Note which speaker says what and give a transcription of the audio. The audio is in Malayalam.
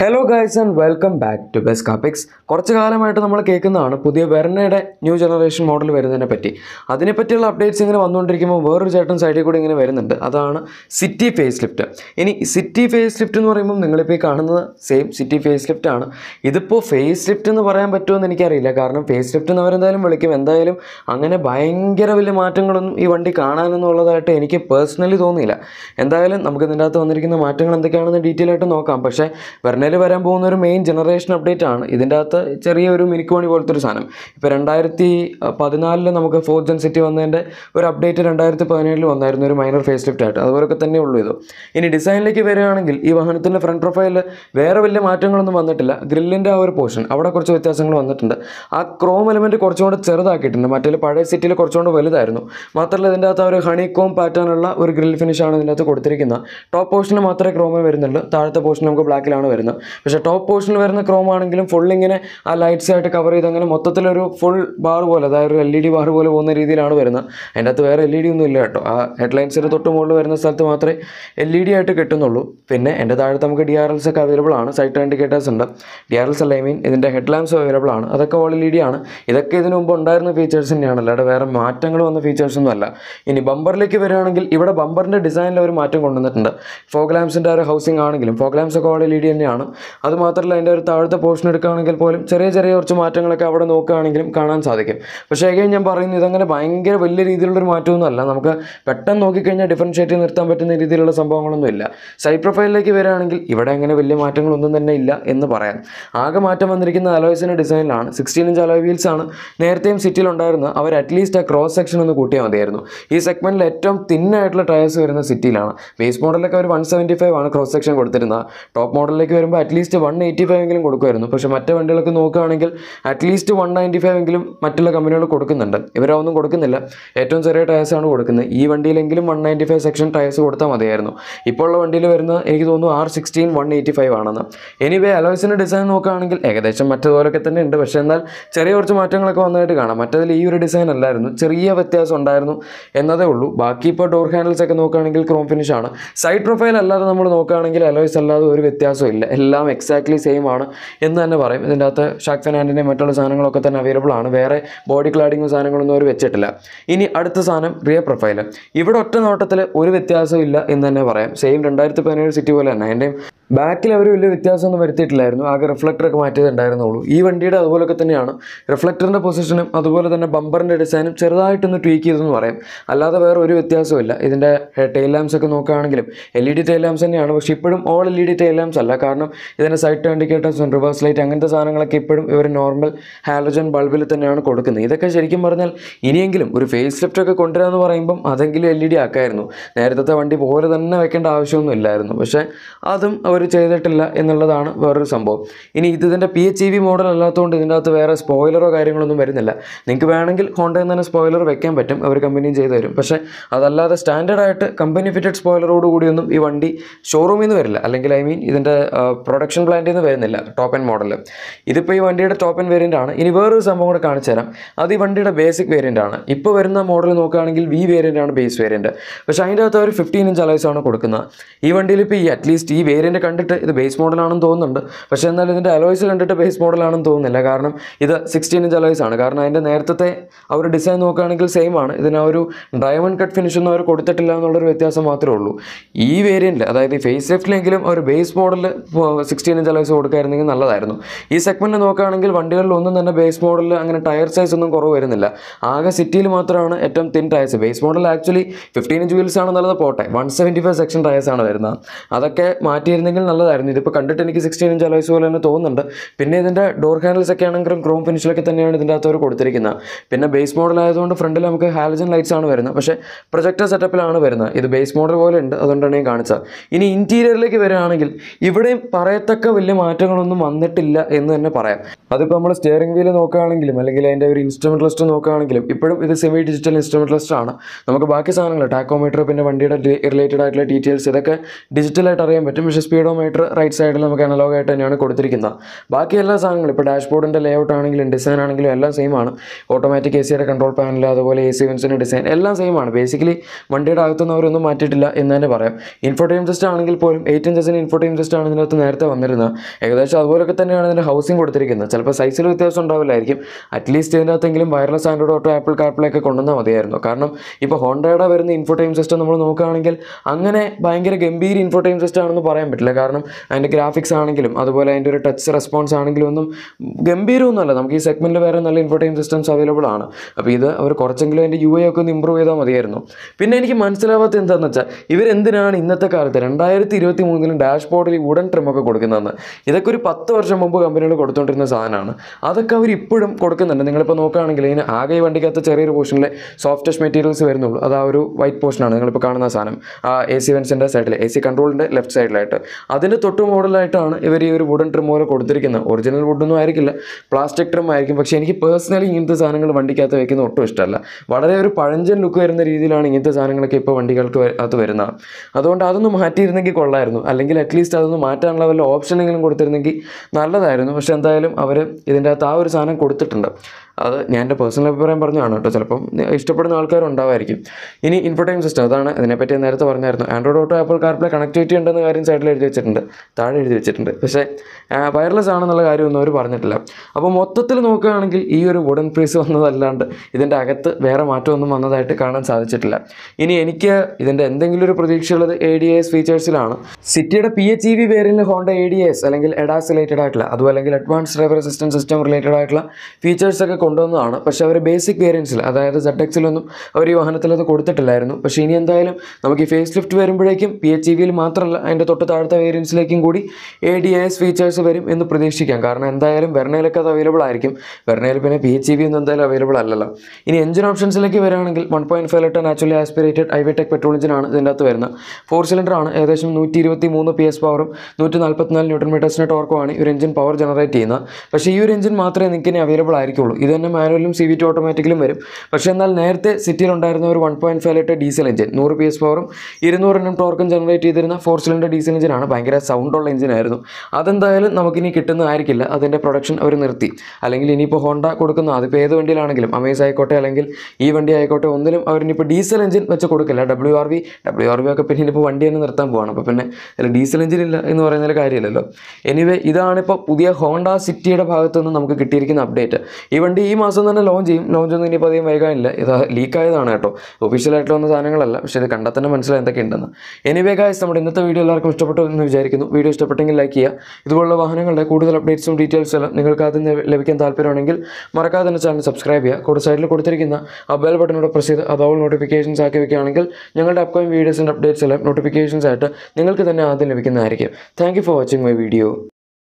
Speaker 1: Hello guys and welcome back to ബെസ് കാപ്പിക്സ് കുറച്ച് കാലമായിട്ട് നമ്മൾ കേൾക്കുന്നതാണ് പുതിയ വെർണയുടെ ന്യൂ ജനറേഷൻ മോഡൽ വരുന്നതിനെ പറ്റി. അതിനെപ്പറ്റിയുള്ള അപ്ഡേറ്റ്സ് ഇങ്ങനെ വന്നുകൊണ്ടിരിക്കുമ്പോൾ വേറൊരു ചേട്ടൻ സൈഡിൽ കൂടി ഇങ്ങനെ വരുന്നുണ്ട്. അതാണ് സിറ്റി ഫേസ് ലിഫ്റ്റ് ഇനി സിറ്റി ഫേസ് ലിഫ്റ്റ് എന്ന് പറയുമ്പോൾ നിങ്ങളിപ്പോൾ കാണുന്നത് സെയിം സിറ്റി ഫേസ് ലിഫ്റ്റ് ആണ്. ഇതിപ്പോൾ ഫേസ് ലിഫ്റ്റ് എന്ന് പറയാൻ പറ്റുമോ എന്ന് എനിക്കറിയില്ല. കാരണം ഫേസ് ലിഫ്റ്റ് എന്ന് അവരെന്തായാലും വിളിക്കും. എന്തായാലും അങ്ങനെ ഭയങ്കര വലിയ മാറ്റങ്ങളൊന്നും ഈ വണ്ടി കാണാനെന്നുള്ളതായിട്ട് എനിക്ക് പേഴ്സണലി തോന്നിയില്ല. എന്തായാലും നമുക്ക് ഇതിന്റെ അകത്ത് വന്നിരിക്കുന്ന മാറ്റങ്ങൾ എന്തൊക്കെയാണെന്ന് ഡീറ്റെയിൽ ആയിട്ട് നോക്കാം. പക്ഷേ വെർണയിൽ വരാൻ പോകുന്ന ഒരു മെയിൻ ജനറേഷൻ അപ്ഡേറ്റ് ആണ്. ഇതിന്റെ അകത്ത് ചെറിയൊരു മിനിക്കോണി പോലത്തെ ഒരു സാധനം. ഇപ്പോൾ രണ്ടായിരത്തി പതിനാലിൽ നമുക്ക് ഫോർത്ത് ജൻ സിറ്റി വന്നതിന്റെ ഒരു അപ്ഡേറ്റ് രണ്ടായിരത്തി പതിനേഴിൽ വന്നായിരുന്നു ഒരു മൈനർ ഫേസ് ലിഫ്റ്റ് ആയിട്ട്. അതുപോലൊക്കെ തന്നെ ഉള്ളൂ ഇത്. ഇനി ഡിസൈനിലേക്ക് വരികയാണെങ്കിൽ ഈ വാഹനത്തിന്റെ ഫ്രണ്ട് പ്രൊഫൈലിൽ വേറെ വലിയ മാറ്റങ്ങളൊന്നും വന്നിട്ടില്ല. ഗ്രില്ലിന്റെ ആ ഒരു പോർഷൻ അവിടെ കുറച്ച് വ്യത്യാസങ്ങൾ വന്നിട്ടുണ്ട്. ആ ക്രോം എലമെന്റ് കുറച്ചുകൂടെ ചെറുതാക്കിയിട്ടുണ്ട്. മറ്റേ പഴയ സിറ്റിയിൽ കുറച്ചുകൂടെ വലുതായിരുന്നു. മാത്രമല്ല ഇതിന്റെ അകത്ത് ഒരു ഹണി കോം പാറ്റേൺ ഉള്ള ഒരു ഗ്രിൽ ഫിനിഷാണ് ഇതിന്റെ അകത്ത് കൊടുത്തിരിക്കുന്നത്. ടോപ്പ് പോർഷന് മാത്രമേ ക്രോമിൽ വരുന്നുള്ളൂ. താഴത്തെ പോർഷൻ നമുക്ക് ബ്ലാക്കിലാണ് വരുന്നത്. പക്ഷേ ടോപ്പ് പോർഷനിൽ വരുന്ന ക്രോം ആണെങ്കിലും ഫുൾ ഇങ്ങനെ ആ ലൈറ്റ്സ് ആയിട്ട് കവർ ചെയ്ത് അങ്ങനെ മൊത്തത്തിലൊരു ഫുൾ ബാർ പോലെ അതായത് ഒരു എൽ ഇ ഡി ബാർ പോലെ പോകുന്ന രീതിയിലാണ് വരുന്നത്. അതിന്റെ അകത്ത് വേറെ എൽ ഇ ഡി ഒന്നും ഇല്ല കേട്ടോ. ആ ഹെഡ്ലൈൻസിന്റെ തൊട്ട് മുകളിൽ വരുന്ന സ്ഥലത്ത് മാത്രമേ എൽ ഇ ഡി ആയിട്ട് കിട്ടുന്നുള്ളൂ. പിന്നെ എന്റെ താഴത്ത് നമുക്ക് ഡി ആർ എൽസ് ഒക്കെ അവൈലബിൾ ആണ്. സൈറ്റ് ഇൻഡിക്കേറ്റേഴ്സ് ഉണ്ട്. ഡി ആർ എൽസ് അല്ല ഐ മീൻ ഇതിന്റെ ഹെഡ് ലാംപ്സ് അവൈലബിൾ ആണ്. അതൊക്കെ ഓൾ എൽ ഇ ഡി ആണ്. ഇതൊക്കെ ഇതിനു മുമ്പ് ഉണ്ടായിരുന്ന ഫീച്ചേഴ്സ് തന്നെയാണ്. അല്ലാതെ വേറെ മാറ്റങ്ങൾ വന്ന ഫീച്ചേഴ്സ് ഒന്നും അല്ല. ഇനി ബമ്പറിലേക്ക് വരികയാണെങ്കിൽ ഇവിടെ ബമ്പറിന്റെ ഡിസൈനിൽ ഒരു മാറ്റം കൊണ്ടുവന്നിട്ടുണ്ട്. ഫോഗ് ലാംപ്സിന്റെ ഒരു ഹൗസിംഗ് ആണെങ്കിലും ഫോഗ് ലാംപ്സ് ഒക്കെ ഓൾ എൽ ഇ ഡി തന്നെയാണ്. അത് മാത്രമല്ല അതിന്റെ ഒരു താഴത്തെ പോർഷൻ എടുക്കുകയാണെങ്കിൽ പോലും ചെറിയ ചെറിയ കുറച്ച് മാറ്റങ്ങളൊക്കെ അവിടെ നോക്കുകയാണെങ്കിലും കാണാൻ സാധിക്കും. പക്ഷേ again ഞാൻ പറയുന്നത് ഇതങ്ങനെ ഭയങ്കര വലിയ രീതിയിലുള്ളൊരു മാറ്റമൊന്നും അല്ല നമുക്ക് പെട്ടെന്ന് നോക്കിക്കഴിഞ്ഞാൽ ഡിഫറൻഷ്യേറ്റ് നിർത്താൻ പറ്റുന്ന രീതിയിലുള്ള സംഭവങ്ങളൊന്നും ഇല്ല സൈഡ് പ്രൊഫൈലിലേക്ക് വരികയാണെങ്കിൽ ഇവിടെ അങ്ങനെ വലിയ മാറ്റങ്ങളൊന്നും തന്നെ ഇല്ല എന്ന് പറയാം. ആകെ മാറ്റം വന്നിരിക്കുന്ന അലോയ്സിന്റെ ഡിസൈനിലാണ് സിക്സ്റ്റീൻ ഇഞ്ച് അലോയ് വീൽസ് ആണ്. നേരത്തെയും സിറ്റിയിൽ ഉണ്ടായിരുന്ന അവർ അറ്റ്ലീസ്റ്റ് ആ ക്രോസ് സെക്ഷൻ ഒന്ന് കൂട്ടിയാൽ മതിയായിരുന്നു. ഈ സെഗ്മെന്റിൽ ഏറ്റവും തിന്നായിട്ടുള്ള ടയേഴ്സ് വരുന്ന സിറ്റിയിലാണ് ബേസ് മോഡലിലൊക്കെ അവർ വൺ സെവന്റി ഫൈവ് ആണ് ക്രോസ് സെക്ഷൻ കൊടുത്തിരുന്നത്. ടോപ്പ് മോഡലിലേക്ക് വരുമ്പോൾ അറ്റ്ലീസ്റ്റ് വൺ എയ്റ്റി ഫൈവ് എങ്കിലും കൊടുക്കുമായിരുന്നു. പക്ഷേ മറ്റേ വണ്ടികളൊക്കെ നോക്കുകയാണെങ്കിൽ അറ്റ്ലീസ്റ്റ് വൺ നയന്റി ഫൈവ് എങ്കിലും മറ്റുള്ള കമ്പനികൾ കൊടുക്കുന്നുണ്ട്. ഇവരൊന്നും കൊടുക്കുന്നില്ല. ഏറ്റവും ചെറിയ ടയർസാണ് കൊടുക്കുന്നത്. ഈ വണ്ടിയിലെങ്കിലും one ninety five section tyres കൊടുത്താൽ മതിയായിരുന്നു. ഇപ്പോൾ ഉള്ള വണ്ടിയിൽ വരുന്ന എനിക്ക് തോന്നുന്നു R sixteen one eighty five ആണെന്ന്. എനിവേ അലോയ്സിന്റെ ഡിസൈൻ നോക്കുകയാണെങ്കിൽ ഏകദേശം മറ്റതുപോലൊക്കെ തന്നെ ഉണ്ട്. പക്ഷേ എന്നാൽ ചെറിയ കുറച്ച് മാറ്റങ്ങളൊക്കെ വന്നതായിട്ട് കാണാം. മറ്റതിൽ ഈ ഒരു ഡിസൈൻ അല്ലായിരുന്നു. ചെറിയ വ്യത്യാസം ഉണ്ടായിരുന്നു എന്നതേ ഉള്ളൂ. ബാക്കി ഇപ്പോൾ ഡോർ ഹാൻഡിൽസ് ഒക്കെ നോക്കുകയാണെങ്കിൽ ക്രോം ഫിനിഷ് ആണ്. സൈഡ് പ്രൊഫൈൽ അല്ലാതെ നമ്മൾ നോക്കുകയാണെങ്കിൽ അലോയ്സ് അല്ലാതെ ഒരു വ്യത്യാസവും ഇല്ല. എല്ലാം എക്സാക്ട്ലി സെയിം ആണ് എന്ന് തന്നെ പറയും. ഇതിന്റെ അകത്ത് ഷാക്ക് ആൻഡിന്റെ മറ്റുള്ള സാധനങ്ങളൊക്കെ തന്നെ അവൈലബിൾ ആണ്. വേറെ ബോഡി ക്ലാഡിങ്ങും സാധനങ്ങളൊന്നും അവർ വെച്ചിട്ടില്ല. ഇനി അടുത്ത സാധനം റിയ പ്രൊഫൈൽ ഇവിടെ ഒറ്റ നോട്ടത്തിൽ ഒരു വ്യത്യാസവും ഇല്ല എന്ന് തന്നെ പറയാം. സെയിം രണ്ടായിരത്തി പതിനേഴ് സിറ്റി പോലെ തന്നെ. അതിന്റെയും ബാക്കിൽ അവർ വലിയ വ്യത്യാസമൊന്നും വരുത്തിയിട്ടില്ലായിരുന്നു. ആകെ റിഫ്ലക്ടറൊക്കെ മാറ്റിയതുണ്ടായിരുന്നുള്ളൂ ഈ വണ്ടിയുടെ അതുപോലൊക്കെ തന്നെയാണ്. റിഫ്ലക്ടറിന്റെ പൊസിഷനും അതുപോലെ തന്നെ ബമ്പറിന്റെ ഡിസൈനും ചെറുതായിട്ടൊന്ന് ട്വീക്ക് ചെയ്തെന്ന് പറയാം. അല്ലാതെ വേറെ ഒരു വ്യത്യാസമില്ല ഇതിന്റെ ടെയിൽ ലാംസ് ഒക്കെ നോക്കുകയാണെങ്കിലും L E D tail lamps തന്നെയാണ്. പക്ഷേ ഇപ്പോഴും all L E D tail lamps അല്ല. കാരണം ഇതിന്റെ സൈഡ് ടേൺ ഇൻഡിക്കേറ്റേഴ്സും റിവേഴ്സ് ലൈറ്റ് അങ്ങനത്തെ സാധനങ്ങളൊക്കെ ഇപ്പോഴും ഇവർ നോർമൽ ഹാലോജൻ ബൾബിൽ തന്നെയാണ് കൊടുക്കുന്നത്. ഇതൊക്കെ ശരിക്കും പറഞ്ഞാൽ ഇനിയെങ്കിലും ഒരു ഫേസ് ലിഫ്റ്റ് ഒക്കെ കൊണ്ടുവരാമെന്ന് പറയുമ്പം അതെങ്കിലും എൽ ഇ ഡി ആക്കായിരുന്നു. നേരത്തെ വണ്ടി പോലെ തന്നെ വെക്കേണ്ട ആവശ്യമൊന്നും ഇല്ലായിരുന്നു. പക്ഷേ അതും അവർ ചെയ്തിട്ടില്ല എന്നുള്ളതാണ് വേറൊരു സംഭവം. ഇനി ഇത് ഇതിന്റെ P H E V model അല്ലാത്തതുകൊണ്ട് ഇതിന്റെ അകത്ത് വേറെ സ്പോയിലറോ കാര്യങ്ങളൊന്നും വരുന്നില്ല. നിങ്ങൾക്ക് വേണമെങ്കിൽ ഹോണ്ടയിൽ തന്നെ സ്പോയിലർ വെക്കാൻ പറ്റും. അവർ കമ്പനിയും ചെയ്തു തരും. പക്ഷേ അതല്ലാതെ സ്റ്റാൻഡേർഡായിട്ട് കമ്പനി ഫിറ്റഡ് സ്പോയിലറോട് കൂടിയൊന്നും ഈ വണ്ടി ഷോറൂമിൽ നിന്ന് വരില്ല. അല്ലെങ്കിൽ ഐ മീൻ ഇതിന്റെ പ്രൊഡക്ഷൻ പ്ലാന്റിൽ നിന്ന് വരുന്നില്ല. ടോപ്പ് ആൻഡ് മോഡൽ ഇതിപ്പോൾ ഈ വണ്ടിയുടെ ടോപ്പ് ആൻഡ് വേരിയന്റ് ആണ്. ഇനി വേറൊരു സംഭവം കൂടെ കാണിച്ചു തരാം. അത് ഈ വണ്ടിയുടെ ബേസിക് വേരിയന്റ് ആണ്. ഇപ്പോൾ വരുന്ന മോഡൽ നോക്കുകയാണെങ്കിൽ വി വേരിയന്റ് ആണ് ബേസ് വേരിയന്റ് പക്ഷേ അതിന്റെ അകത്ത് അവർ ഫിഫ്റ്റീൻ ഇഞ്ച് അലൈസാണ് കൊടുക്കുന്നത്. ഈ വണ്ടിയിൽ ഇപ്പോൾ ഈ അറ്റ്ലീസ്റ്റ് ഈ വേരിയന്റ് കണ്ടിട്ട് ഇത് ബേസ് മോഡലാണെന്ന് തോന്നുന്നുണ്ട്. പക്ഷേ എന്നാൽ ഇതിന്റെ അലോയ്സ് കണ്ടിട്ട് ബേസ് മോഡലാണെന്ന് തോന്നുന്നില്ല. കാരണം ഇത് സിക്സ്റ്റീൻ ഇഞ്ച് അലോയ്സ് ആണ്. കാരണം അതിന്റെ നേരത്തെ ആ ഒരു ഡിസൈൻ നോക്കുകയാണെങ്കിൽ സെയിം ആണ്. ഇതിന് ആ ഒരു ഡയമണ്ട് കട്ട് ഫിനിഷ് ഒന്നും അവർ കൊടുത്തിട്ടില്ല എന്നുള്ളൊരു വ്യത്യാസം മാത്രമേ ഉള്ളൂ. ഈ വേരിയന്റിൽ അതായത് ഈ ഫേസ് ലിഫ്റ്റിലെങ്കിലും ഒരു base model sixteen inch alloys കൊടുക്കുകയായിരുന്നെങ്കിൽ നല്ലതായിരുന്നു. ഈ സെഗ്മെന്റ് നോക്കുകയാണെങ്കിൽ വണ്ടികളിൽ ഒന്നും തന്നെ ബേസ് മോഡലിൽ അങ്ങനെ ടയർ സൈസ് ഒന്നും കുറവ് വരുന്നില്ല. ആകെ സിറ്റിയിൽ മാത്രമാണ് ഏറ്റവും thin tyres base model actually fifteen inch wheels ആണെന്നുള്ളത് പോട്ടെ. One seventy five section tyres ആണ് വരുന്നത്. അതൊക്കെ മാറ്റിയിരുന്നെങ്കിൽ നല്ലതായിരുന്നു. ഇതിപ്പോൾ കണ്ടിട്ട് എനിക്ക് സിക്സ്റ്റീൻ ഇഞ്ച് അലോയ്സ് പോലെ തന്നെ തോന്നുന്നുണ്ട്. പിന്നെ ഇതിന്റെ ഡോർ ഹാൻഡിൽസ് ഒക്കെ ആണെങ്കിലും ക്രോം ഫിനിഷിലൊക്കെ തന്നെയാണ് ഇതിന്റെ അകത്ത് അവർ കൊടുത്തിരിക്കുന്നത്. പിന്നെ ബേസ് മോഡൽ ആയതുകൊണ്ട് ഫ്രണ്ടിൽ നമുക്ക് ഹാലജൻ ലൈറ്റ്സ് ആണ് വരുന്നത്. പക്ഷേ പ്രൊജക്ടർ സെറ്റപ്പിലാണ് വരുന്നത്. ഇത് ബേസ് മോഡൽ പോലെ ഉണ്ട്. അതുകൊണ്ടാണ് ഞാൻ കാണിച്ചത്. ഇനി ഇന്റീരിയറിലേക്ക് വരികയാണെങ്കിൽ ഇവിടെയും പറയത്തക്ക വലിയ മാറ്റങ്ങളൊന്നും വന്നിട്ടില്ല എന്ന് തന്നെ പറയാം. അതിപ്പോൾ നമ്മൾ സ്റ്റിയറിംഗ് വീൽ നോക്കുകയാണെങ്കിലും അല്ലെങ്കിൽ അതിന്റെ ഒരു ഇൻസ്ട്രുമെന്റ് ലിസ്റ്റ് നോക്കുകയാണെങ്കിലും ഇപ്പോഴും ഇത് സെമി ഡിജിറ്റൽ ഇൻസ്ട്രുമെന്റ് ലിസ്റ്റ് ആണ്. നമുക്ക് ബാക്കി സാധനങ്ങൾ ടാക്കോമീറ്റർ പിന്നെ വണ്ടിയുടെ റിലേറ്റഡ് ആയിട്ടുള്ള ഡീറ്റെയിൽസ് ഇതൊക്കെ ഡിജിറ്റലായിട്ട് അറിയാൻ പറ്റും. പക്ഷേ സ്പീഡോ സ്പീഡോമീറ്റർ റൈറ്റ് സൈഡിൽ നമുക്ക് അനലോഗ് ആയിട്ട് തന്നെയാണ് കൊടുത്തിരിക്കുന്നത്. ബാക്കി എല്ലാ സാധനങ്ങളും ഇപ്പോൾ ഡാഷ്ബോർഡിന്റെ ലേഔട്ട് ആണെങ്കിലും ഡിസൈൻ ആണെങ്കിലും എല്ലാം സെയിം ആണ്. ഓട്ടോമാറ്റിക് എ സിയുടെ കൺട്രോൾ പാനൽ അതുപോലെ എ സി വിൻസിന്റെ ഡിസൈൻ എല്ലാം സെയിം ആണ്. ബേസിക്കലി വണ്ടിയുടെ അകത്തുനിന്ന് അവരൊന്നും മാറ്റിയിട്ടില്ല എന്ന് തന്നെ പറയാം. ഇൻഫോട്ടീം സിസ്റ്റം ആണെങ്കിൽ പോലും എയ്റ്റ് ഇഞ്ചസിന് ഇൻഫോട്ടീം സിസ്റ്റം ആണ് ഇതിനകത്ത് നേരത്തെ വന്നിരുന്നത്. ഏകദേശം അതുപോലൊക്കെ തന്നെയാണ് ഇതിന്റെ ഹൗസിംഗ് കൊടുത്തിരിക്കുന്നത്. ചിലപ്പോൾ സൈസിൽ വ്യത്യാസം ഉണ്ടാവില്ലായിരിക്കും. At least ഇതിനകത്തെങ്കിലും wireless Android Auto Apple CarPlay ഒക്കെ കൊണ്ടുവന്നാൽ മതിയായിരുന്നു. കാരണം ഇപ്പോൾ ഹോണ്ടയുടെ വരുന്ന ഇൻഫോട്ടീം സിസ്റ്റം നമ്മൾ നോക്കുകയാണെങ്കിൽ അങ്ങനെ ഭയങ്കര ഗംഭീര ഇൻഫോട്ടീം സിസ്റ്റം ആണെന്ന് പറയാൻ പറ്റില്ല. കാരണം അതിന്റെ ഗ്രാഫിക്സ് ആണെങ്കിലും അതുപോലെ അതിന്റെ ഒരു ടച്ച് റെസ്പോൺസ് ആണെങ്കിലും ഒന്നും ഗംഭീരമൊന്നുമല്ല. നമുക്ക് ഈ സെഗ്മെന്റിൽ വേറെ നല്ല ഇൻഫോടൈം സിസ്റ്റംസ് അവൈലബിൾ ആണ്. അപ്പോൾ ഇത് അവർ കുറച്ചെങ്കിലും അതിന്റെ യു ഐ ഒക്കെ ഒന്ന് ഇമ്പ്രൂവ് ചെയ്താൽ മതിയായിരുന്നു. പിന്നെ എനിക്ക് മനസ്സിലാവാത്ത എന്താണെന്ന് വെച്ചാൽ ഇവരെന്തിനാണ് ഇന്നത്തെ കാലത്ത് രണ്ടായിരത്തി ഇരുപത്തി മൂന്നിലും ഡാഷ് ബോർഡിൽ ഉടൻ ട്രിമൊക്കെ കൊടുക്കുന്നതെന്ന്? ഇതൊക്കെ ഒരു പത്ത് വർഷം മുമ്പ് കമ്പനികൾ കൊടുത്തുകൊണ്ടിരുന്ന സാധനമാണ്. അതൊക്കെ അവർ ഇപ്പോഴും കൊടുക്കുന്നുണ്ട്. നിങ്ങളിപ്പോൾ നോക്കുകയാണെങ്കിൽ ഇതിന് ആകെ വണ്ടിക്കകത്ത് ചെറിയൊരു പോർഷനിലെ സോഫ്റ്റസ്റ്റ് മെറ്റീരിയൽസ് വരുന്നുള്ളൂ. അത് ആ ഒരു വൈറ്റ് പോർഷനാണ് നിങ്ങളിപ്പോൾ കാണുന്ന സാധനം. ആ എ സി വെൻസിന്റെ സൈഡിൽ എ സി കൺട്രോളിന്റെ ലെഫ്റ്റ് സൈഡിലായിട്ട് അതിന്റെ തൊട്ട് മോഡലായിട്ടാണ് ഇവർ ഈ ഒരു വുഡൻ ട്രിം പോലെ കൊടുത്തിരിക്കുന്നത്. ഒറിജിനൽ വുഡൊന്നും ആയിരിക്കില്ല. പ്ലാസ്റ്റിക് ട്രിം ആയിരിക്കും. പക്ഷേ എനിക്ക് പേഴ്സണലി ഇങ്ങനത്തെ സാധനങ്ങൾ വണ്ടിക്കകത്ത് വെക്കുന്നത് ഒട്ടും ഇഷ്ടമല്ല. വളരെ ഒരു പഴഞ്ചൻ ലുക്ക് വരുന്ന രീതിയിലാണ് ഇങ്ങനത്തെ സാധനങ്ങളൊക്കെ ഇപ്പോൾ വണ്ടികൾക്ക് അകത്ത് വരുന്നത്. അതുകൊണ്ട് അതൊന്ന് മാറ്റിയിരുന്നെങ്കിൽ കൊള്ളായിരുന്നു. അല്ലെങ്കിൽ അറ്റ്ലീസ്റ്റ് അതൊന്ന് മാറ്റാനുള്ള വല്ല ഓപ്ഷനെങ്കിലും കൊടുത്തിരുന്നെങ്കിൽ നല്ലതായിരുന്നു. പക്ഷേ എന്തായാലും അവർ ഇതിന്റെ അകത്ത് ആ ഒരു സാധനം കൊടുത്തിട്ടുണ്ട്. അത് ഞാൻ എന്റെ പേഴ്സണൽ അഭിപ്രായം പറഞ്ഞതാണ് കേട്ടോ. ചിലപ്പം ഇഷ്ടപ്പെടുന്ന ആൾക്കാരുണ്ടാവായിരിക്കും. ഇനി ഇൻഫോടൈം സിസ്റ്റം അതാണ് ഇതിനെപ്പറ്റി നേരത്തെ പറഞ്ഞായിരുന്നു. Android Auto Apple CarPlay connectivity ഉണ്ടെന്ന കാര്യം സൈഡിൽ എഴുതി വെച്ചിട്ടുണ്ട്. താഴെ എഴുതി വെച്ചിട്ടുണ്ട്. പക്ഷേ വയർലെസ് ആണെന്നുള്ള കാര്യമൊന്നും അവർ പറഞ്ഞിട്ടില്ല. അപ്പോൾ മൊത്തത്തിൽ നോക്കുകയാണെങ്കിൽ ഈ ഒരു വുഡൻ പീസ് വന്നതല്ലാണ്ട് ഇതിന്റെ അകത്ത് വേറെ മാറ്റമൊന്നും വന്നതായിട്ട് കാണാൻ സാധിച്ചിട്ടില്ല. ഇനി എനിക്ക് ഇതിന്റെ എന്തെങ്കിലും ഒരു പ്രതീക്ഷയുള്ളത് എ ഡി എസ് ഫീച്ചേഴ്സിലാണ് സിറ്റിയുടെ P H E V variant Honda A D S അല്ലെങ്കിൽ എഡാസ് റിലേറ്റഡ് ആയിട്ടുള്ള അതുപോലെ അല്ലെങ്കിൽ advance driver assistance system related ആയിട്ടുള്ള ഫീച്ചേഴ്സ് ഒക്കെ കൊണ്ടുവന്നതാണ്. പക്ഷെ അവർ ബേസിക് വേരിയൻസിൽ അതായത് സെഡ് എക്സിലൊന്നും അവർ ഈ വാഹനത്തിൽ അത് കൊടുത്തിട്ടില്ലായിരുന്നു. പക്ഷേ ഇനി എന്തായാലും നമുക്ക് ഈ ഫേസ് ലിഫ്റ്റ് വരുമ്പോഴേക്കും പി എച്ച് ഇ വിയിൽ മാത്രമല്ല അതിന്റെ തൊട്ട് താഴത്തെ വേരിയൻസിലേക്കും കൂടി എ ഡി എസ് ഫീച്ചേഴ്സ് വരും എന്ന് പ്രതീക്ഷിക്കാം. കാരണം എന്തായാലും വെർണയിലൊക്കെ അത് അവൈലബിൾ ആയിരിക്കും. വെർണയിൽ പിന്നെ പി എച്ച് ഇ വി ഒന്നും എന്തായാലും അവൈലബിൾ അല്ലല്ലോ. ഇനി എഞ്ചിൻ ഓപ്ഷൻസിലേക്ക് വരികയാണെങ്കിൽ one point five litre naturally aspirated iVTEC petrol എഞ്ചിനാണ് ഇതിന്റെ അകത്ത് വരുന്നത്. ഫോർ സിലിണ്ടർ ആണ് ഏകദേശം നൂറ്റി ഇരുപത്തി മൂന്ന് പി എസ് പവറും നൂറ്റി നാൽപ്പത്തിനാല് ന്യൂട്ടൺ മീറ്റേഴ്സിന്റെ ടോർക്കുമാണ് ഈ ഒരു എഞ്ചിൻ പവർ ജനറേറ്റ് ചെയ്യുന്നത്. പക്ഷേ ഈ ഒരു എഞ്ചിൻ മാത്രമേ നിങ്ങൾക്ക് ഇനി അവൈലബിൾ ആയിരിക്കുള്ളൂ. ഇത് തന്നെ മാനുവലും സി വി ടി ഓട്ടോമാറ്റിക്കലും വരും. പക്ഷേ എന്നാൽ നേരത്തെ സിറ്റിയിൽ ഉണ്ടായിരുന്ന ഒരു one point five litre diesel engine നൂറ് പി എസ് പവറും ഇരുന്നൂറ് എണ്ണം ടോർക്കും ജനറേറ്റ് ചെയ്തിരുന്ന ഫോർ സിലിണ്ടർ ഡീസൽ എഞ്ചിനാണ് ഭയങ്കര സൗണ്ടുള്ള എഞ്ചിനായിരുന്നു. അതെന്തായാലും നമുക്കിനി കിട്ടുന്നതായിരിക്കില്ല. അതിന്റെ പ്രൊഡക്ഷൻ അവർ നിർത്തി. അല്ലെങ്കിൽ ഇനിയിപ്പോൾ ഹോണ്ട കൊടുക്കുന്ന. അതിപ്പോൾ ഏത് വണ്ടിയിലാണെങ്കിലും. അമേസ് ആയിക്കോട്ടെ അല്ലെങ്കിൽ ഈ വണ്ടി ആയിക്കോട്ടെ ഒന്നിലും അവരിനിപ്പോൾ ഡീസൽ എഞ്ചിൻ വെച്ച് കൊടുക്കില്ല. W R V W R V ഒക്കെ പിന്നെ ഇനിയിപ്പോൾ വണ്ടി തന്നെ നിർത്താൻ പോവാണ്. അപ്പോൾ പിന്നെ ഡീസൽ എഞ്ചിൻ ഇല്ല എന്ന് പറയുന്നതിൽ കാര്യമില്ലല്ലോ. എനിവേ ഇതാണിപ്പോൾ പുതിയ ഹോണ്ട സിറ്റിയുടെ ഭാഗത്തു നിന്ന് നമുക്ക് കിട്ടിയിരിക്കുന്ന അപ്ഡേറ്റ് ഈ വണ്ടി ഈ മാസം തന്നെ ലോഞ്ച് ചെയ്യും. ലോഞ്ച് ഒന്നും ഇനിയിപ്പോൾ അധികം വൈകാനില്ല. ഇത് ലീക്ക് ആയതാണ് കേട്ടോ. ഒഫീഷ്യലായിട്ട് വന്ന സാധനങ്ങളല്ല. പക്ഷേ ഇത് കണ്ടാൽ തന്നെ മനസ്സിലായി എന്തൊക്കെയുണ്ടെന്ന്. എനിവേ ഗായ്സ് നമ്മുടെ ഇന്നത്തെ വീഡിയോ എല്ലാവർക്കും ഇഷ്ടപ്പെട്ടു എന്ന് വിചാരിക്കുന്നു. വീഡിയോ ഇഷ്ടപ്പെട്ടെങ്കിൽ ലൈക്ക് ചെയ്യുക. ഇതുപോലുള്ള വാഹനങ്ങളുടെ കൂടുതൽ അപ്ഡേറ്റ്സും ഡീറ്റെയിൽസും എല്ലാം നിങ്ങൾക്ക് ആദ്യം ലഭിക്കാൻ താല്പര്യമാണെങ്കിൽ മറക്കാതെ തന്നെ ചാനൽ സബ്സ്ക്രൈബ് ചെയ്യുക. കൂടെ സൈഡിൽ കൊടുത്തിരിക്കുന്ന ആ ബെൽ ബട്ടനോട് പ്രസ് ചെയ്ത് അത് ഓൾ നോട്ടിഫിക്കേഷൻസ് ആക്കി വെക്കുകയാണെങ്കിൽ ഞങ്ങളുടെ അപ്കമിങ് വീഡിയോസിന്റെ അപ്ഡേറ്റ്സ് എല്ലാം നോട്ടിഫിക്കേഷൻസ് ആയിട്ട് നിങ്ങൾക്ക് തന്നെ ആദ്യം ലഭിക്കുന്നതായിരിക്കും. Thank for watching my video